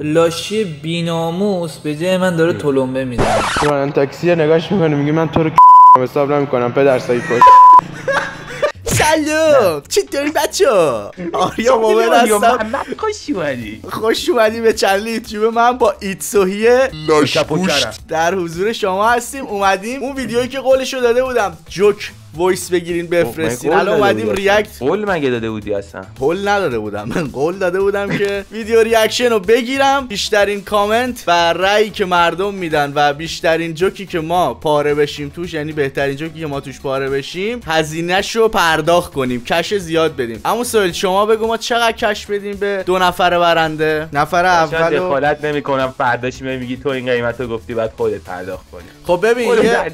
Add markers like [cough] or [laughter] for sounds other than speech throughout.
لاشی بیناموس به جای من داره تلمبه می‌زنه. راننده تاکسی نگاش می‌کنه میگه من تو رو حساب نمی‌کنم پدر سایی کن سلام. چطوری بچه آریا مومن هستم. محمد خوش اومدی. خوش اومدی به چنل یوتیوب من با ایتسوهی لاشگوشت در حضور شما هستیم. اومدیم. اون ویدیویی که قولشو داده بودم جوک. وایس بگیرین بفرستین. قول الان اومدیم ریاکت؟ قول مگه داده بودی اصلا؟ قول نداده بودم. من قول داده بودم که ویدیو ریاکشن رو بگیرم. بیشترین کامنت و رأیی که مردم میدن و بیشترین جوکی که ما پاره بشیم توش یعنی بهترین جوکی که ما توش پاره بشیم هزینهش رو پرداخت کنیم کش زیاد بدیم. اما سوال شما بگو ما چقدر کش بدیم به دو نفر برنده؟ نفر اول دخالت نمی‌کنم. فرداش میگی تو این قیمت رو گفتی بعد خودت پرداخت کنی. خب ببین یه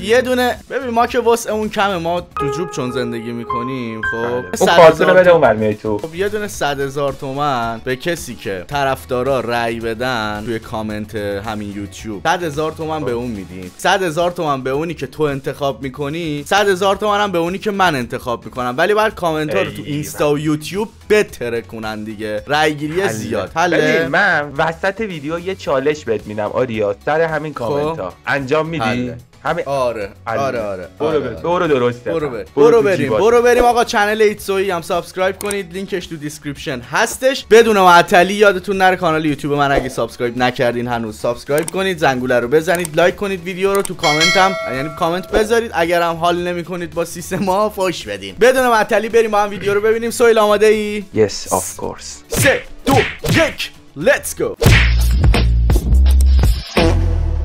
یه دونه ببین ما که واسه کمه ما تو جوب چون زندگی می‌کنیم خب اون صد کارتون بده اون میای تو. خب یه دونه صد هزار تومن به کسی که طرفدارا رأی بدن توی کامنت همین یوتیوب. صد هزار تومن به اون میدین. صد هزار تومن به اونی که تو انتخاب می‌کنی صد هزار تومن هم به اونی که من انتخاب می‌کنم. ولی بعد کامنت ها رو تو ای اینستا و یوتیوب بتره کنن دیگه. رأی گیری زیاد. حله من وسط ویدیو یه چالش بهت میدم. آریا سر همین کامنت ها انجام میدی؟ همین. آره. آره آره برو آره، برو آره. برو درسته. برو بریم. برو برو بریم. برو بریم آقا channel ایتسوی هم subscribe کنید. لینکش تو description هستش. بدون معطلی یادتون نره کانال یوتیوب من اگه subscribe نکردین هنوز subscribe کنید زنگوله رو بزنید لایک کنید ویدیو رو تو کامنت هم. یعنی کامنت بذارید. اگر هم حال نمی کنید با سیستم ما فوش بدین. بدون معطلی بریم با هم ویدیو رو ببینیم. سهیل آماده ای؟ Yes of course. سه دو یک let's go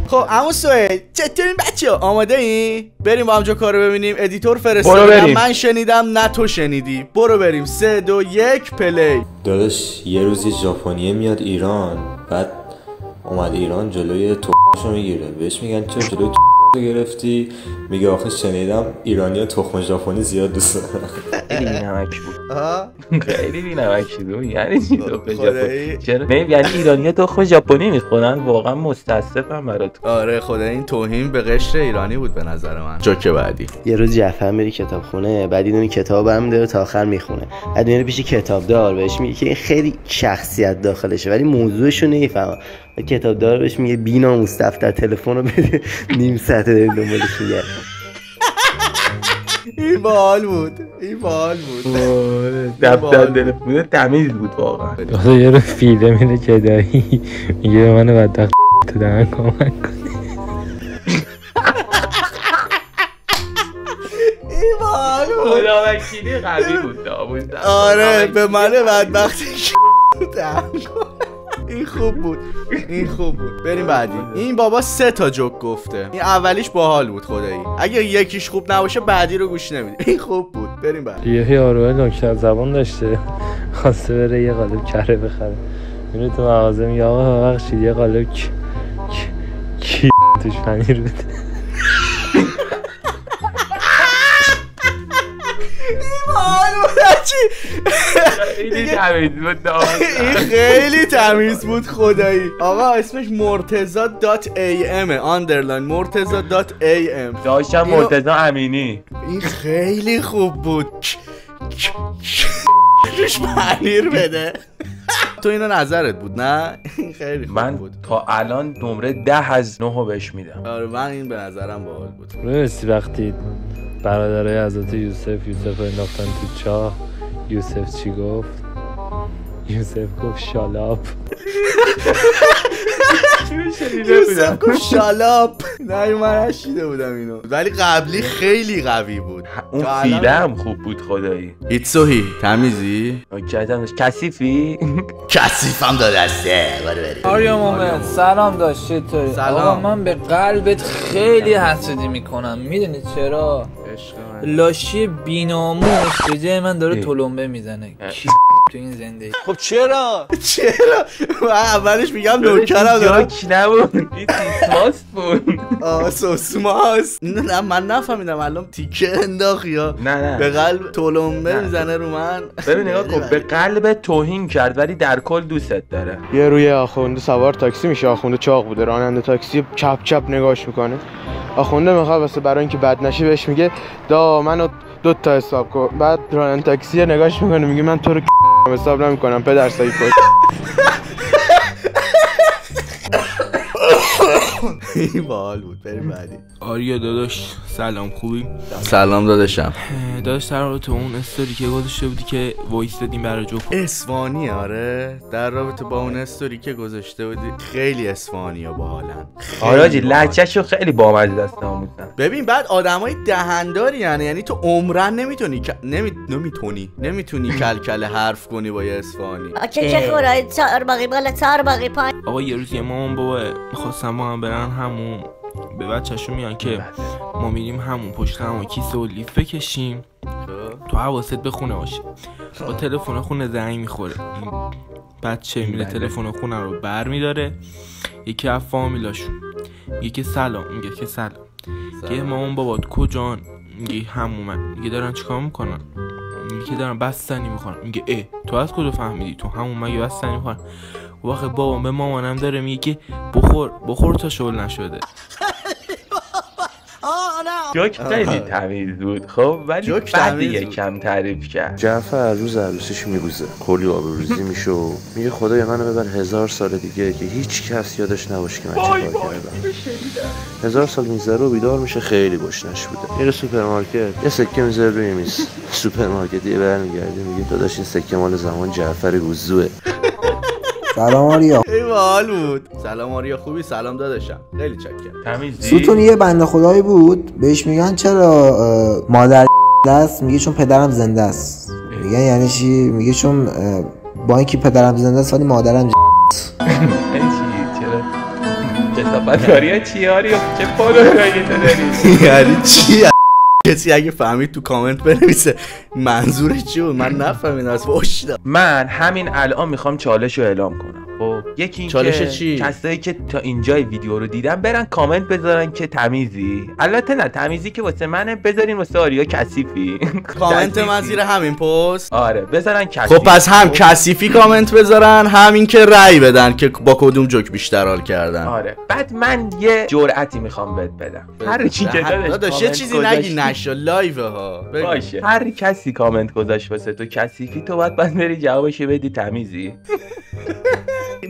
خب عمو سهیل چطورین بچه؟ آماده ای؟ بریم با هم جوکا رو ببینیم. editor فرستاد برو نه بریم. من شنیدم نه تو شنیدی. برو بریم. سه دو یک play. داداش یه روزی ژاپنیه میاد ایران. بعد اومد ایران جلوی تو می‌گیره. بهش میگن چرا جلوی تو گرفتی. میگه آخه شنیدم ایرانیا تخم ژاپنی زیاد دوست دارن. خیلی بینمک بود. خیلی بینمک بود یعنی چی؟ تخم خدایی. ژاپنی. یعنی ایرانی تخم ژاپنی می‌خورن. واقعا مستاسفم برات آره خدا این توهین به قشر ایرانی بود به نظر من. جوک بعدی. یه روز جعفر میره کتابخونه بعد این کتاب هم داره تا آخر می‌خونه. بعد میره پیش کتابدار بهش میگه که این خیلی شخصیت داخلشه ولی موضوعش رو نمی‌فهمه کتابدار بهش میگه بینا مستفتر تلفن رو بده. نیم ساعت داره دنبالش میگه این باحال بود. این باحال بود. دفتر تلفن تمیز بود واقعا. آخه یه رو فیله میره که دایی میگه به من بدبخت تو دهن کمک کن. این باحال بود. خدا وکیلی قوی بود آره به من بدبختی این خوب بود. این خوب بود. بریم بعدی. این بابا سه تا جوک گفته. این اولیش باحال بود خدایی. اگه یکیش خوب نباشه بعدی رو گوش نمیدی. [laughs] این خوب بود. بریم بعدی. یه یارو نکتر زبان داشته. خواسته بره یه قالب کره بخره. میره تو مغازه میگه آقا ببخشید یه قالب کی توش پنیر بده. خیلی تمیز بود داوود [laughs] این خیلی تمیز بود خدایی. آقا اسمش مرتزا دات ای ام آندرلاین مرتزا دات ای ام. داشتم مرتضی امینی. این خیلی خوب بود. روش پنیر بده. تو اینو نظرت بود نه؟ این خیلی خوب من بود. تا الان نمره ده از نه رو بهش میدم. آره من این به نظرم باحال بود. می‌رسی وقتی برادرای حضرت یوسف یوسف رو انداختن تو چاه یوسف چی گفت؟ یوسف گفت شالاب. یوسف گفت شالاپ نه من نشیده بودم اینو. ولی قبلی خیلی قوی بود. اون فیله هم خوب بود خدایی. ایتسوهی تمیزی؟ کردمش کثیفی؟ [laughs] کثیفم داد دسته آریا مومن. سلام داشت چطوری؟ سلام. آقا من به قلبت خیلی حسودی می‌کنم. می‌دونی چرا؟ لاشی بیناموس به جای من داره. تلمبه می‌زنه. کی تو این زندگی خب چرا؟ چرا؟ من اولش میگم نوکرم دارم جاک نبود؟ سیسماس بود. آه سوسماس نه نه، من نفهمیدم. الان تیکه انداخت یا؟ نه نه. به قلب تلمبه نه. می‌زنه رو من. ببین نگاه کن [laughs] به قلب توهین کرد ولی در کل دوستت داره. یه روی آخونده سوار تاکسی میشه. آخونده چاق بوده. راننده تاکسی چپ چپ نگاش می‌کنه. آخونده می‌خواد واسه برای اینکه بد نشه بهش میگه دا منو دو تا حساب کن. بعد راننده تاکسی نگاش می‌کنه میگه من تو رو حساب نمی‌کنم پدر سایه [laughs] این باحال بود. بریم بعدی. آریا داداش سلام خوبی؟ سلام داداشم. داداش در رابطه اون استوری که گذاشته بودی که voice دادیم برای جوک اصفهانی آره. در رابطه با اون استوری که گذاشته بودی خیلی اصفهانی ها باحالن. آره آجی لچهشو خیلی بامزه است ناموسن ببین بعد آدمای دهنداری یعنی یعنی تو عمرن نمی‌تونی نمی... نمی‌تونی. نمی‌تونی کلکل حرف کنی با یه اسفانی چه چه خورای چهار باقی بالا چهار باقی پایین. آقا یه روز یه مامان بابا می‌خواستم با هم برن همون به بچهشون میگن که ما میریم همون پشت همون کیسه و لیف بکشیم. تو حواست به خونه باشه. با تلفن خونه زنگ می‌خوره. بچه میره تلفن خونه رو بر میداره. یکی از فامیلاشون. میگه که سلام. میگه که سلام. میگه مامان بابات کجان؟ میگه همون من. میگه دارن چیکار می‌کنن؟ میگه که دارن بستنی می‌خورن میگه اه تو از کجا فهمیدی؟ تو همون مگه بستنی می‌خورن واقع بابام به مامانم داره میگه بخور بخور تا شل نشده. جوک خیلی تمیز بود. خب ولی جوک بعد. کم تعریف کرد. جعفر روز عروسیش می‌گوزه کلی آبروریزی [laughs] میشه و میگه خدای منو ببر هزار سال دیگه که هیچ کس یادش نباشه که من چه کار کردم. هزار سال می‌ذاره و بیدار میشه خیلی گشنش بوده. میره سوپرمارکت. یه سکه می‌ذاره روی میز. [laughs] سوپرمارکت یه برمیگرده میگه داداش این سکه مال زمان جعفر گوزوه. سلام آریا. ای باحال بود. سلام آریا خوبی؟ سلام داداشم. خیلی چکر تمیزی ستون یه بنده خدایی بود. بهش میگن چرا مادر است میگه چون پدرم زنده است. میگن یعنی چی؟ میگه چون با اینکه پدرم زنده است ولی مادرم چرا؟ کسافت کاری چی آریا؟ چه پالوهایی تو داری؟ [laughs] یعنی چی؟ کسی اگه فهمید تو کامنت بنویسه منظورش چی بود؟ من نفهمیدم از من همین الان می‌خوام چالش رو اعلام کنم. یکی این چالش که چی؟ کسایی که تا اینجای ویدیو رو دیدن برن کامنت بذارن که تمیزی. البته نه تمیزی که واسه منه بذارین واسه آریا کثیفی. [laughs] کامنت. من زیر همین پست. آره بذارن کثیفی. خب پس هم کثیفی کامنت بذارن همین که رأی بدن که با کدوم جوک بیشتر حال کردن. آره. بعد من یه جرأتی می‌خوام بهت بدم. هر چی که داداش یه چیزی نگی نشا live ها. باشه. هر کسی کامنت گذاشت واسه تو کثیفی تو باید بری جوابشو بدی تمیزی. [laughs]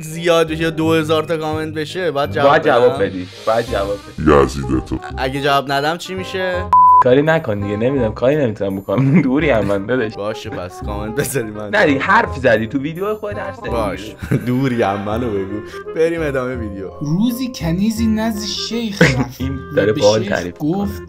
زیاد بشه دو هزار تا کامنت بشه بعد جواب باید جواب. بدی. باید جواب بدی. اگه جواب ندم چی میشه؟ کاری نکن دیگه نمی‌دونم کاری نمی‌تونم بکنم. [laughs] دوری هم من داداش. باشه پس کامنت بذاری من. نه دیگه حرف زدی تو ویدیو خود حرف زدی. باش. [laughs] دوری هم منو بگو. بریم ادامه ویدیو. روزی کنیزی نزد شیخ [laughs] رفت. این داره باحال شیخ تعریف گفت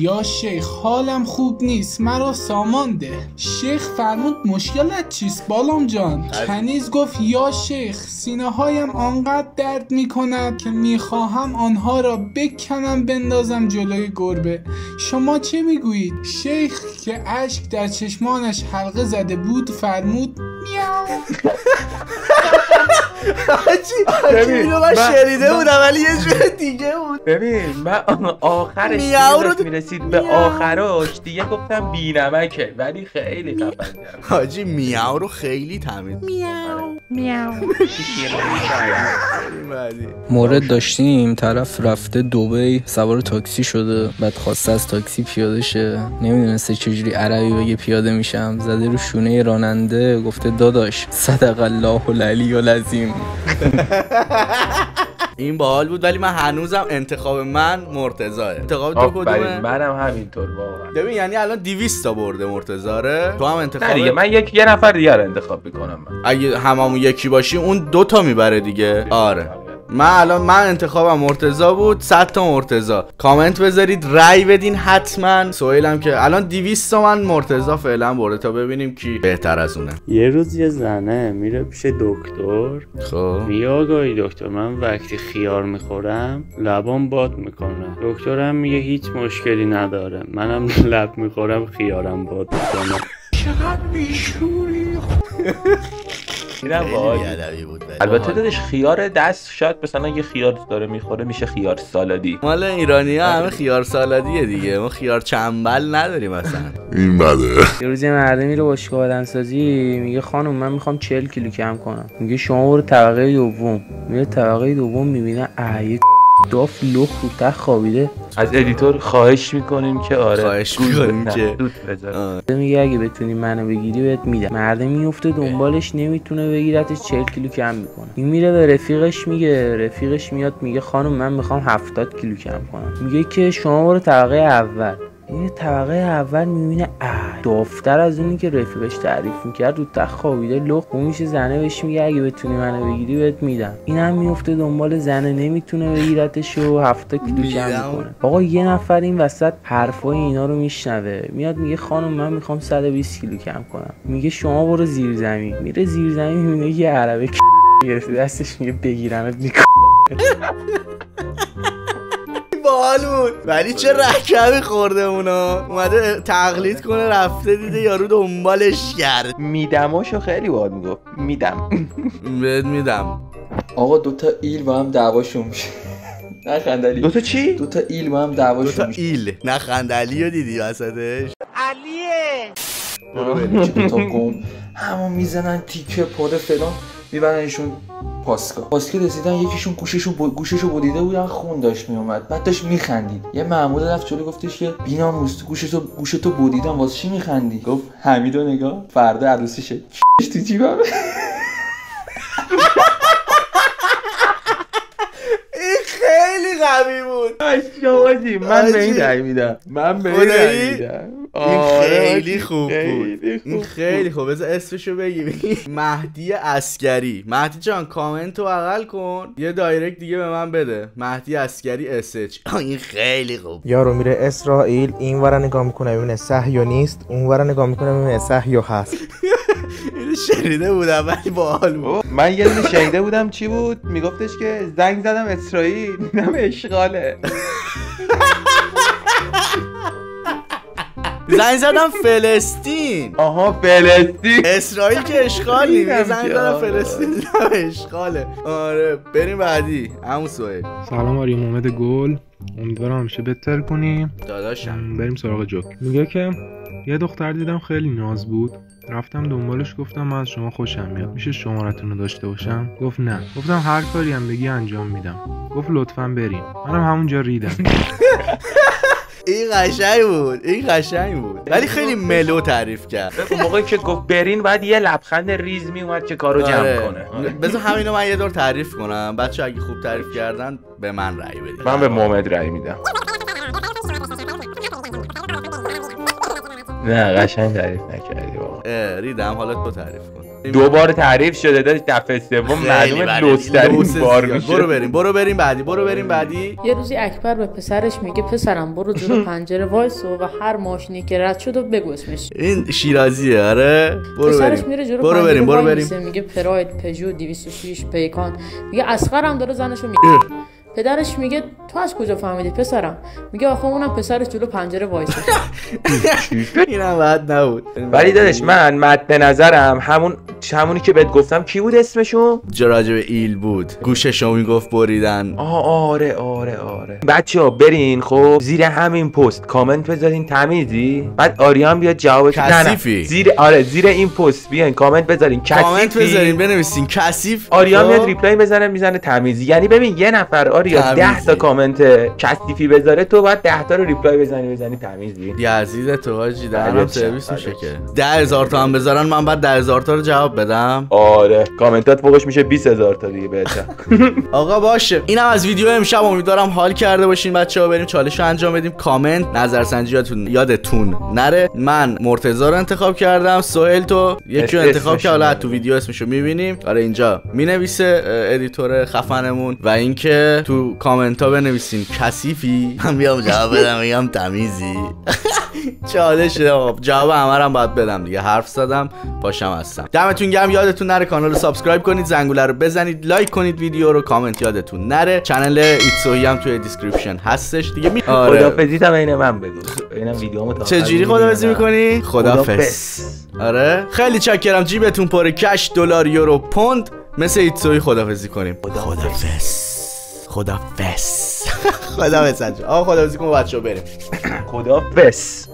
یا شیخ حالم خوب نیست مرا سامان ده. شیخ فرمود مشکلت چیست بالام جان؟ کنیز گفت یا شیخ سینه هایم آنقدر درد می کند که می خواهم آنها را بکنم بندازم جلوی گربه. شما چه می‌گویید؟ شیخ که اشک در چشمانش حلقه زده بود فرمود میاو [laughs] حاجی اینو من شنیده بودم ولی یه جور دیگه بود. ببین من آخرش میاو رو می‌رسید به آخراش دیگه گفتم بینمکه ولی خیلی خفن حاجی میاو رو خیلی تمیز بریم بعدی. مورد داشتیم طرف رفته دوبی سوار تاکسی شده بعد خواسته از تاکسی پیاده شه. نمی‌دونسته چجوری عربی بگه پیاده میشم. زده رو شونه راننده گفته داداش صدق الله العلی العظیم. [laughs] این باحال بود ولی من هنوزم انتخاب من مرتضاه انتخاب تو کدومه؟ منم همینطور واقعا. ببین یعنی الان 200 تا برده مرتضاره تو هم انتخاب دیگه من یک یه نفر دیگه رو انتخاب می‌کنم من. اگه هممون یکی باشیم اون دو تا می‌بره دیگه. آره. من الان من انتخابم مرتضا بود 100 تا مرتضا کامنت بذارید رأی بدین حتما. سویلم که الان 200 تا من مرتضا فعلا برده تا ببینیم کی بهتر از اونه. یه روز یه زنه میره پیش دکتر. خب. میگه آقای دکتر من وقتی خیار می‌خورم لبام باد می‌کنه. دکترم میگه هیچ مشکلی نداره. منم [laughs] لب می‌خورم خیارم باد می‌کنه. چقدر بیشوری. [laughs] اینم باحال بود. البته دادش خیار دست شاید مثلا یه خیار داره می‌خوره میشه خیار سالادی. مال ایرانی ها همه خیار سالادیه دیگه. ما خیار چنبل نداریم اصلا. این بده. یه روز یه مرده میره باشگاه بدنسازی میگه خانم من می‌خوام 40 کیلو کم کنم. میگه شما برو طبقه دوم. میره طبقه دوم می‌بینه اه یه داف لخ رو تخت خوابیده. از editor خواهش می‌کنیم که آره خواهش می‌کنیم. که- دود بذار میگه اگه بتونی منو بگیری بهت میدم. مرده میفته دنبالش نمی‌تونه بگیرتش 40 کیلو کم می‌کنه. این میره به رفیقش میگه رفیقش میاد میگه خانم من می‌خوام 70 کیلو کم کنم. میگه که شما برو طبقه اول. این طبقه اول می‌بینه اه دافتر از اونی که رفیقش تعریف می‌کرد رو تخت خوابیده لخ اون میشه زنه بهش میگه اگه بتونی منو بگیری بهت میدم. این هم میفته دنبال زنه نمی‌تونه بگیرتش و 70 کیلو کم میدم. می‌کنه. آقا یه نفر این وسط حرفای اینا رو میشنوه. میاد میگه خانم من می‌خوام 120 کیلو کم کنم. میگه شما برو زیر زمین. میره زیر زمین می‌بینه یه عربه [laughs] گرفته دستش میگه بگیرمت. می‌کنه باحال بود ولی چه رکبی خورده اونا. اومده تقلید کنه رفته دیده یارو دنبالش کرد. میدماشو خیلی باید می‌گفت. میدم. بهت میدم. آقا دوتا ایل با هم دعواشون میشه. نه خندلی. دوتا چی؟ دوتا ایل با هم دعواشون دوتا میشه. ایل. نه خندلی رو دیدی وسطش؟ که دوتا قوم همون می‌زنن تیکه پاره فلان میبرنشون پاسکا. پاسکا رسیدن یکیشون گوششو ب... گوششو بریده بودن خون داشت میومد بعد داشت میخندید. یه مأمور رفت جلو گفتش که بیناموس تو گوشتو گوشتو بریدم واسه چی میخندی؟ گفت حمیدو نگاه فردا عروسیشه. [laughs] تو جیبم این خیلی قوی بود. شماجی من به این آجی. رای میدم. من به این؟ رای میدم. این آره، خیلی حاجی، خوب بود. این خیلی خوب. بذار اسمشو بگی [laughs] مهدی عسکری مهدی جان کامنت رو بغل کن. یه direct دیگه به من بده. مهدی عسکری اسچ [laughs] این خیلی خوب. یارو میره اسرائیل. این ور نگاه می‌کنه. ببینه صهیو نیست. اون ور نگاه می‌کنه. ببینه صهیو هست. [laughs] شنیده بودم ولی باحال بود. من یه دونه شنیده بودم چی بود؟ میگفتش که زنگ زدم اسرائیل دیدم اشغاله. زنگ زدم فلسطین. آها فلسطین. اسرائیل که اشغال زنگ زدم آره. فلسطین دیدم اشغاله. آره بریم بعدی. همون سوهل. سلام آریا محمد گل. امیدوارم همیشه بهتر کنی. داداشم. بریم سراغ جوک. میگه که یه دختر دیدم خیلی ناز بود. رفتم دنبالش گفتم من از شما خوشم میاد. میشه شمارتون رو داشته باشم؟ گفت نه. گفتم هر کاری هم بگی انجام میدم. گفت لطفا بریم. منم همونجا ریدم. این قشنگ بود. این قشنگ بود. ولی خیلی ملو تعریف کرد. اون موقعی که گفت برین بعد یه لبخند ریز میومد که کارو جمع آره. کنه. آره. بذار همینو من یه دور تعریف کنم. بچه اگه خوب تعریف کردن به من رأی بدید من به محمد رای میدم. نه قشنگ تعریف اه، ریدم حالا تو تعریف کن. دو بار تعریف شده داشت دفعه سوم معلومه بده. لوسترین لوس بار. میشه. برو بریم برو بریم بعدی برو بریم بعدی. یه روزی اکبر به پسرش میگه پسرم برو جلو [laughs] پنجره وایسو و هر ماشینی که رد شد و بگو اسمش. این شیرازیه آره؟ برو پسرش بریم. میره جلو برو بریم برو بریم. میگه پراید پژو 206 پیکان. میگه اسقرم داره زنشو میگه پدرش میگه تو از کجا فهمیدی پسرم؟ میگه آخه اونم پسرش جلو پنجره وایسه. [laughs] اینم بد نبود. ولی دادش من مد نظرم همون همونی که بهت گفتم کی بود اسمشون؟ به ایل بود. گوششو می‌گفت بریدن. آه آره آره آره. بچه ها برین خب؟ زیر همین پست. کامنت بذارین تمیزی؟ بعد آریان بیاد جوابش نه،. کثیفی. زیر آره زیر این پست. بیاین کامنت بذارین. کامنت. بذارین بنویسین. کثیف. آریان خب؟ میاد reply بزنه می‌زنه تمیزی. یعنی ببین یه نفر آریا تمیزی. ده تا کامنت کثیفی بذاره تو باید ده تا رو reply بزنی بزنی تمیزی یزید تو حاجی دهنم بله سرویس بله. میشه که. ده هزار تا هم بذارن من بعد ده هزار تا رو جواب بدم. آره کامنتات فوقش میشه 20 هزار تا دیگه بهتر. [laughs] آقا باشه. اینم از ویدیو امشب امیدوارم حال کرده باشین بچه ها بریم چالش رو انجام بدیم. کامنت نظرسنجیاتون یادتون نره. من مرتضی رو انتخاب کردم. سهیل تو یکی رو انتخاب کرد حالا. تو ویدیو اسمشو می‌بینیم. آره اینجا. می‌نویسه editor خفنمون. و اینکه تو کامنت ها بنویسین. کثیفی. من بیام جواب بدم میگم تمیزی. [laughs] چالش آقا جواب همه رو هم باید بدم دیگه. حرف زدم پاشم هستم. دمتون گرم یادتون نره کانال رو subscribe کنید زنگوله رو بزنید لایک کنید ویدیو رو کامنت یادتون نره. channel ایتسوهی هم توی description هستش دیگه. می... آره. خدافزیت هم اینه من بگو. اینم ویدیومو تا چجوری نه؟ می‌کنی؟ خدافز. آره. خیلی چاکرم جیبتون پر cash دلار یورو پوند. مثل ایتسوی خدافزی کنیم. خدافز خدافز خدافز آقا خدافزی کن بچه بریم. خدافز